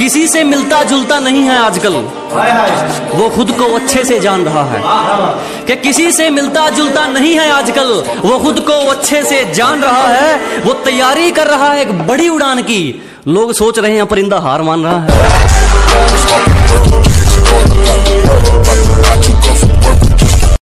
किसी से मिलता जुलता नहीं है आजकल। वो खुद को अच्छे से जान रहा है। हाँ, हाँ, हाँ। कि किसी से मिलता जुलता नहीं है आजकल वो खुद को अच्छे से जान रहा है। वो तैयारी कर रहा है एक बड़ी उड़ान की। लोग सोच रहे हैं परिंदा हार मान रहा है।